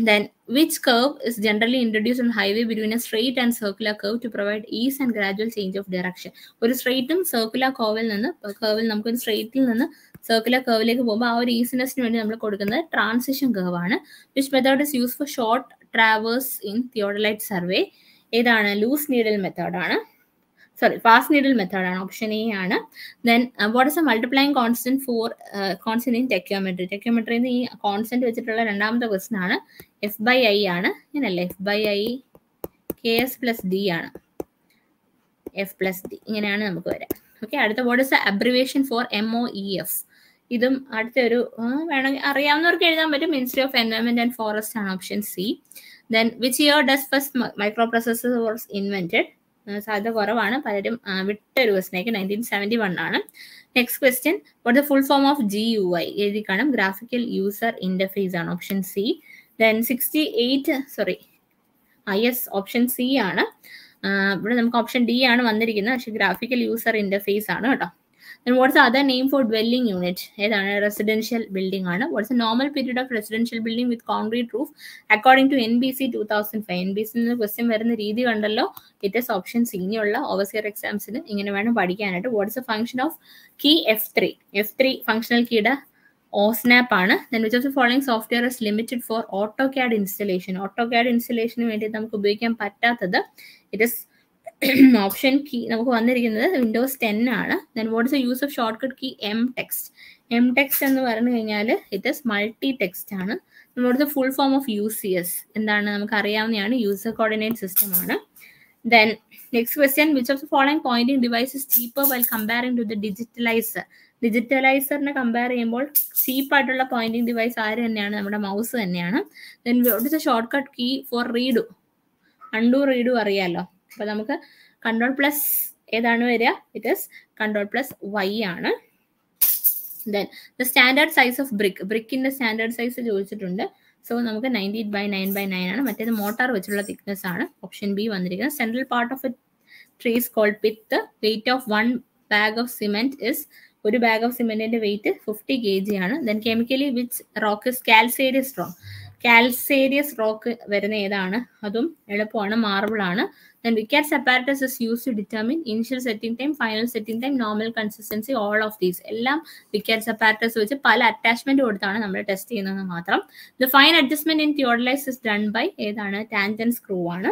then which curve is generally introduced on highway between a straight and circular curve to provide ease and gradual change of direction ഒരു സ്ട്രെയിറ്റും സർക്കുലർ കർവിൽ നിന്ന് കർവിൽ നമുക്ക് ഒരു സ്ട്രെയിറ്റിൽ നിന്ന് സർക്കുലർ കർവിലേക്ക് പോകുമ്പോൾ ആ ഒരു ഈസിനെസ്സിന് വേണ്ടി നമ്മൾ കൊടുക്കുന്നത് ട്രാൻസിഷൻ കർവ് ആണ് which method is use for short traverse in theodolite survey ഏതാണ്? ലൂസ് നീഡൽ മെത്തേഡാണ് സോറി ഫാസ്റ്റ് നീഡിൽ മെത്തേഡാണ് ഓപ്ഷൻ എ ആണ്. Then what is a multiplying constant for constant in tacheometry ടെക്യോമെട്രിയിൽ ഈ കോൺസ്റ്റന്റ് വെച്ചിട്ടുള്ള രണ്ടാമത്തെ ക്വസ്റ്റൻ ആണ്. എഫ് ബൈ ഐ ആണ്. ഇങ്ങനല്ലേ? F by I K S plus D ആണ്. എഫ് പ്ലസ് ഡി ഇങ്ങനെയാണ് നമുക്ക് വരാം. ഓക്കെ അടുത്ത what is abbreviation for M O E F ഇതും അടുത്തൊരു വേണമെങ്കിൽ അറിയാവുന്നവർക്ക് എഴുതാൻ പറ്റും. Ministry of environment and forest ആണ് option C then which year does first micro processor was invented സാധ്യത കുറവാണ്. പലരും വിട്ടൊരു ക്വസ്റ്റിനേക്ക് നയന്റീൻ സെവന്റി വൺ ആണ്. Next question what the full form of G U I എഴുതി കാണും ഗ്രാഫിക്കൽ യൂസർ ഇന്റർഫേസ് ആണ് option C then sixty eight sorry I S option C ആണ് ഇവിടെ നമുക്ക് ഓപ്ഷൻ ഡി ആണ് വന്നിരിക്കുന്നത്. പക്ഷേ ഗ്രാഫിക്കൽ യൂസർ ഇന്റർഫേസ് ആണ് കേട്ടോ. Then what's the other name for dwelling unit? ഏതാണ്? റെസിഡൻഷ്യൽ ബിൽഡിംഗ് ആണ്. What's normal period of residential building with concrete roof according to N B C two thousand five N B C question വരുന്ന രീതി കണ്ടല്ലോ? ഇറ്റ് ഇസ് ഓപ്ഷൻ സീനിയുള്ള ഓവർസിയർ എക്സാംസിന് ഇങ്ങനെ വേണം പഠിക്കാനായിട്ട്. What's a function of key F three F three functional കീയുടെ ഓസ്നാപ്പ് ആണ്. Then which of the following software is limited for AutoCAD installation AutoCAD ഇൻസ്റ്റലേഷന് വേണ്ടി നമുക്ക് ഉപയോഗിക്കാൻ പറ്റാത്തത് ഇറ്റ് ഇസ് ഓപ്ഷൻ കീ നമുക്ക് വന്നിരിക്കുന്നത് വിൻഡോസ് ടെൻ ആണ്. Then what is use of shortcut key M text M text എന്ന് പറഞ്ഞു കഴിഞ്ഞാൽ ഇറ്റ് ഇസ് മൾട്ടി ടെക്സ്റ്റ് ആണ് നമ്മുടെ full form of U C S എന്താണ് നമുക്ക് അറിയാവുന്നതാണ് യൂസർ കോർഡിനേറ്റ് സിസ്റ്റം ആണ്. Then next question which of the following pointing device is cheaper while comparing to the digitaliser ഡിജിറ്റലൈസറിനെ compare ചെയ്യുമ്പോൾ ചീപ്പായിട്ടുള്ള പോയിന്റിംഗ് ഡിവൈസ് ആര് തന്നെയാണ്? നമ്മുടെ മൗസ് തന്നെയാണ്. Then is a shortcut key for redo undo redo അറിയാലോ. അപ്പൊ നമുക്ക് കൺട്രോൾ പ്ലസ് ഏതാണ് വരിക? It is control plus Y ആണ്. Then the standard size of brick ബ്രിക്കിന്റെ standard size ചോദിച്ചിട്ടുണ്ട്. സോ നമുക്ക് ninety eight by nine by nine ആണ്. മറ്റേത് മോട്ടാർ വെച്ചുള്ള തിക്നെസ് ആണ്. ഓപ്ഷൻ ബി വന്നിരിക്കുന്നത്. Central part of trees called pith weight of one bag of cement is ഒരു ബാഗ് ഓഫ് സിമെന്റിന്റെ വെയിറ്റ് ഫിഫ്റ്റി കെ ജി ആണ്. Then chemically which rock is calcareous rock calcareous rock വരുന്ന ഏതാണ്? അതും എളുപ്പമാണ്. മാർബിൾ ആണ്. Then Vicat's apparatus is use to determine initial setting time final setting time normal consistency all of these എല്ലാം വിക്കാറ്റ്സ് അപ്പാരറ്റസ് വെച്ച് പല അറ്റാച്ച്മെന്റ് കൊടുത്താണ് നമ്മൾ ടെസ്റ്റ് ചെയ്യുന്നത് മാത്രം. The fine adjustment in theodolites is done by ഏതാണ്? ടാൻജൻ സ്ക്രൂ ആണ്.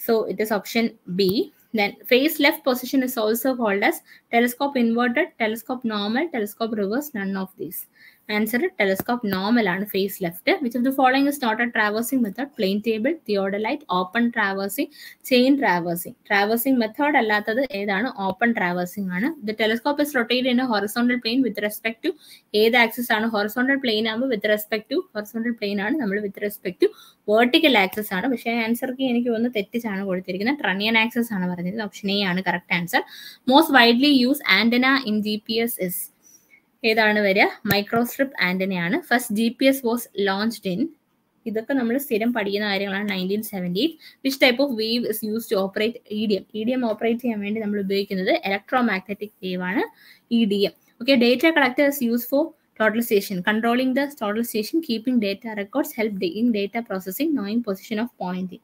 So it is option B Then face left position is also called as telescope inverted, telescope normal, telescope reverse, none of these. Answer telescope normal ആണ് face left which of the following is not a traversing method plane table theodolite open traversing chain traversing traversing method അല്ലാത്തത് ഏതാണ്? ഓപ്പൺ ട്രാവേഴ്സിംഗ് ആണ്. The telescope is rotate in horizontal plane with respect to ഏത് ആക്സസ് ആണ്? ഹൊറസോണ്ടൽ പ്ലെയിൻ ആകുമ്പോൾ with respect to horizontal plane ആണ് നമ്മൾ with respect to vertical axis ആണ്. പക്ഷേ ആൻസർക്ക് എനിക്ക് ഒന്ന് തെറ്റിച്ചാണ് കൊടുത്തിരിക്കുന്നത്. ട്രണിയൻ ആക്സസ് ആണ് പറഞ്ഞത്. ഓപ്ഷൻ എ ആണ്. Correct answer most widely use antenna in G P S is ഏതാണ് വരിക? Microstrip ആന്റനയാണ് first G P S was launched in ഇതൊക്കെ നമ്മൾ സ്ഥിരം പഠിക്കുന്ന കാര്യങ്ങളാണ് nineteen seventy which type of wave is use to operate E D M E D M operate ചെയ്യാൻ വേണ്ടി നമ്മൾ ഉപയോഗിക്കുന്നത് ഇലക്ട്രോ മാഗ്നറ്റിക് വേവ് ആണ് E D M okay data collector is use for totalization controlling the totalization keeping data records help in data processing knowing position of point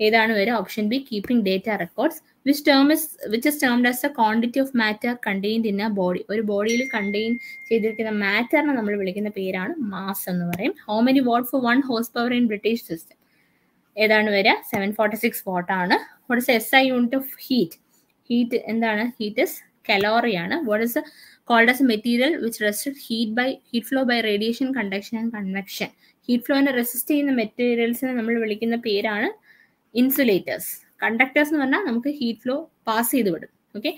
ഏതാണ് വരെ option B keeping data records which term is which is termed as a quantity of matter contained in a body ഒരു ബോഡിയിൽ കണ്ടെയ്ൻ ചെയ്തിരിക്കുന്ന മാറ്ററിനെ നമ്മൾ വിളിക്കുന്ന പേരാണ് മാസ് എന്ന് പറയും. How many watt for one horse power in British system ഏതാണ് വരിക? സെവൻ ഫോർട്ടി സിക്സ് വാട്ട് ആണ്. What is S I unit of heat heat എന്താണ്? ഹീറ്റ് ഇസ് കലോറി ആണ്. What is called as material which restrict heat by heat flow by radiation conduction and convection heat ഫ്ലോനെ resist ചെയ്യുന്ന മെറ്റീരിയൽസിനെ നമ്മൾ വിളിക്കുന്ന പേരാണ് ഇൻസുലേറ്റേഴ്സ് കണ്ടക്ടേഴ്സ് എന്ന് പറഞ്ഞാൽ നമുക്ക് ഹീറ്റ് ഫ്ലോ പാസ് ചെയ്ത് വിടും. Okay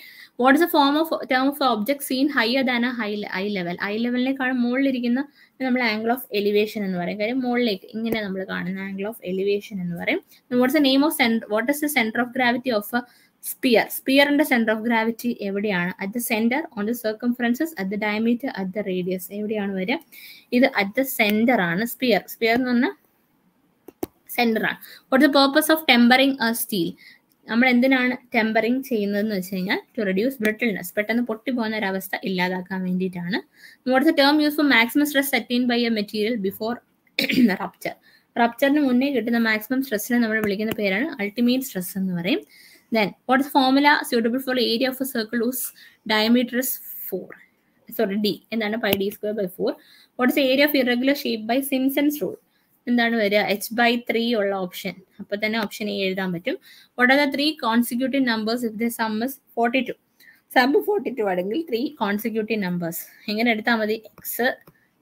what is a form of term of object seen higher than a high eye level eye ലെവലിനേക്കാളും മുകളിലിരിക്കുന്ന നമ്മൾ ആംഗിൾ ഓഫ് എലിവേഷൻ എന്ന് പറയും. കാര്യം മുകളിലേക്ക് ഇങ്ങനെ നമ്മൾ കാണുന്ന ആംഗിൾ ഓഫ് എലിവേഷൻ എന്ന് പറയും. What's a name of centre what is the centre of gravity of sphere സ്പിയറിന്റെ centre of gravity എവിടെയാണ്? At the centre on the circumferences at the diameter at the radius എവിടെയാണ് വരിക? ഇത് അറ്റ് ദ സെന്റർ ആണ് സ്പിയർ സ്പിയർ എന്ന് പറഞ്ഞാൽ സെന്റർ ആണ് what the purpose of tempering a steel നമ്മൾ എന്തിനാണ് ടെമ്പറിങ് ചെയ്യുന്നതെന്ന് വെച്ച് കഴിഞ്ഞാൽ ടു റെഡ്യൂസ് ബ്രിട്ടിൽനെസ് പെട്ടെന്ന് പൊട്ടി പൊട്ടിപ്പോകുന്ന ഒരവസ്ഥ ഇല്ലാതാക്കാൻ വേണ്ടിയിട്ടാണ്. A term use for maximum stress sustained by a material before rupture റപ്ചറിന് മുന്നേ കിട്ടുന്ന മാക്സിമം സ്ട്രെസ്സിനെ നമ്മൾ വിളിക്കുന്ന പേരാണ് അൾട്ടിമേറ്റ് സ്ട്രെസ് എന്ന് പറയും. Then what is formula suitable for area of circle a diameter diameter is 4? Sorry, എന്താണ് pi D square by four what is area of irregular shape by Simpson's rule എന്താണ് വരിക? എച്ച് ബൈ ത്രീ ഉള്ള ഓപ്ഷൻ അപ്പൊ തന്നെ ഓപ്ഷൻ എ എഴുതാൻ പറ്റും. What are the three consecutive numbers if the sum is forty two sum forty two ആണെങ്കിൽ ത്രീ കോൺസിക്യൂട്ടീവ് നമ്പേഴ്സ് എങ്ങനെ എടുത്താൽ മതി. X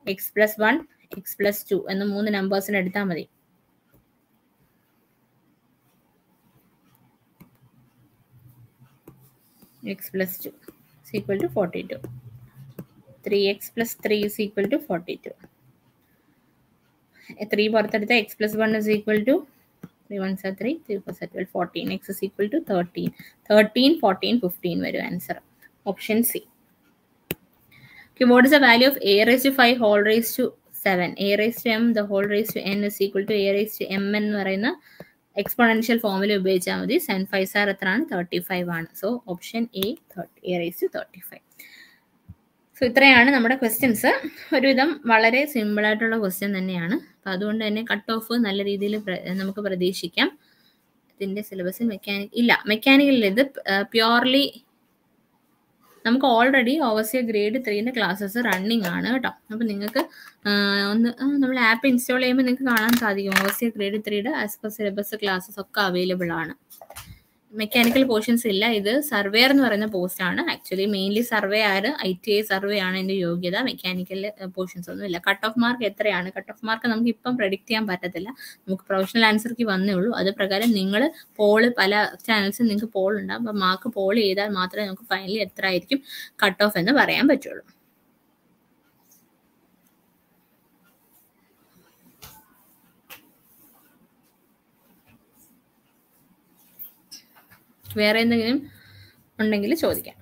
X plus one X plus two എന്ന മൂന്ന് നമ്പേഴ്സിന് എടുത്താൽ മതി. X plus two 2 is equal to 42. 3x plus 3 is equal to 42. 3 പുറത്തെടുത്ത X plus 1 is equal to 3 one are 3, 3 plus 12, 14. X is equal to 13. 13, 14, 15 വരും answer option C Okay, what is the value of a raised to 5 whole raised to 7? a raised to m the whole raised to n is equal to a raised to m എന്ന് പറയുന്ന എക്സ്പോണൻഷ്യൽ ഫോമിൽ ഉപയോഗിച്ചാൽ മതി. സെൻ ഫൈവ് സാർ എത്രയാണ്? തേർട്ടി ഫൈവ് ആണ്. So option A thirty a raise to thirty five so ഇത്രയാണ് നമ്മുടെ ക്വസ്റ്റ്യൻസ് ഒരുവിധം വളരെ സിമ്പിൾ ആയിട്ടുള്ള ക്വസ്റ്റ്യൻ തന്നെയാണ്. അപ്പം അതുകൊണ്ട് തന്നെ കട്ട് ഓഫ് നല്ല രീതിയിൽ നമുക്ക് പ്രതീക്ഷിക്കാം. ഇതിന്റെ സിലബസ് മെക്കാനിക് ഇല്ല മെക്കാനിക്കലിൽ ഇത് പ്യോർലി നമുക്ക് ഓൾറെഡി ഓവസിയ ഗ്രേഡ് ത്രീന്റെ ക്ലാസ്സസ് റണ്ണിങ് ആണ് കേട്ടോ. അപ്പം നിങ്ങൾക്ക് ഒന്ന് നമ്മൾ ആപ്പ് ഇൻസ്റ്റാൾ ചെയ്യുമ്പോൾ നിങ്ങൾക്ക് കാണാൻ സാധിക്കും. ഓവസിയ ഗ്രേഡ് ത്രീയുടെ ആസ് പെർ സിലബസ് ക്ലാസ്സസ് ഒക്കെ അവൈലബിൾ ആണ്. മെക്കാനിക്കൽ പോർഷൻസ് ഇല്ല. ഇത് സർവേയർ എന്ന് പറയുന്ന പോസ്റ്റ് ആണ്. ആക്ച്വലി മെയിൻലി സർവേ ആര് ഐ ടി ഐ സർവേ ആണ് എന്റെ യോഗ്യത. മെക്കാനിക്കൽ പോർഷൻസ് ഒന്നും ഇല്ല. കട്ട് ഓഫ് മാർക്ക് എത്രയാണ്? കട്ട് ഓഫ് മാർക്ക് നമുക്ക് ഇപ്പം പ്രഡിക്റ്റ് ചെയ്യാൻ പറ്റത്തില്ല. നമുക്ക് പ്രൊഫഷണൽ ആൻസർക്ക് വന്നേ ഉള്ളൂ. അത് പ്രകാരം നിങ്ങൾ പോൾ പല ചാനൽസിൽ നിങ്ങൾക്ക് പോൾ ഉണ്ടാകും അപ്പം മാർക്ക് പോൾ ചെയ്താൽ മാത്രമേ നമുക്ക് ഫൈനലി എത്ര ആയിരിക്കും കട്ട് ഓഫ് എന്ന് പറയാൻ പറ്റുള്ളൂ. വേറെ എന്തെങ്കിലും ഉണ്ടെങ്കിൽ ചോദിക്കാം.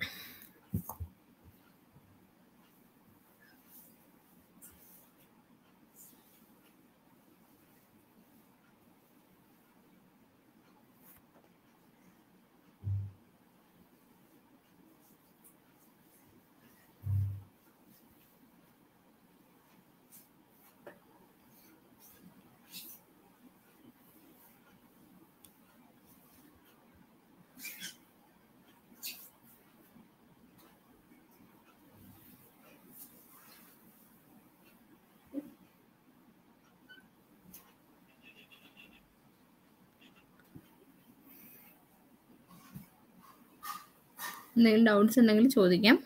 എന്തെങ്കിലും ഡൗട്ട്സ് ഉണ്ടെങ്കിൽ ചോദിക്കാം.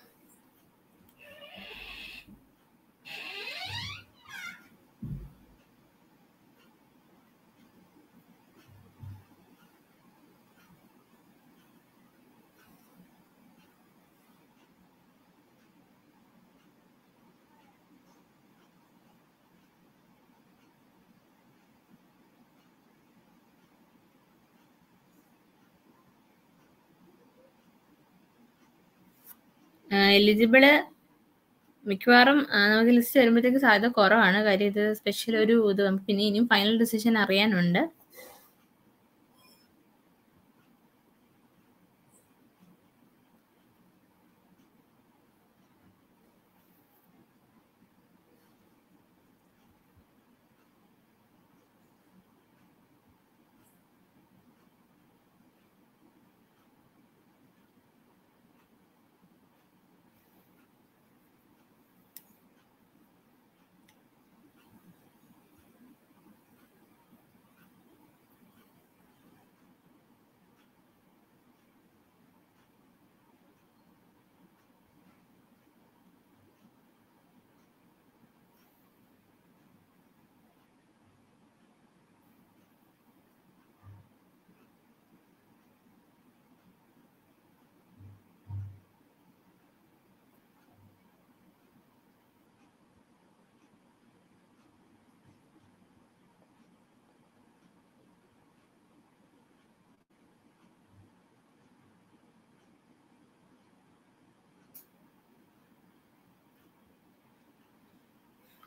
എലിജിബിൾ മിക്കവാറും നമുക്ക് ലിസ്റ്റ് വരുമ്പോഴത്തേക്ക് സാധ്യത കുറവാണ്. കാര്യം ഇത് സ്പെഷ്യൽ ഒരു ഇത് നമുക്ക് പിന്നെ ഇനിയും ഫൈനൽ ഡിസിഷൻ അറിയാനുണ്ട്.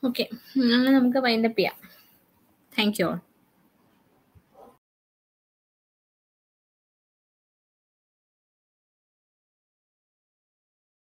ഓക്കെ അങ്ങനെ നമുക്ക് വൈൻഡപ്പ് ചെയ്യാം. Thank you all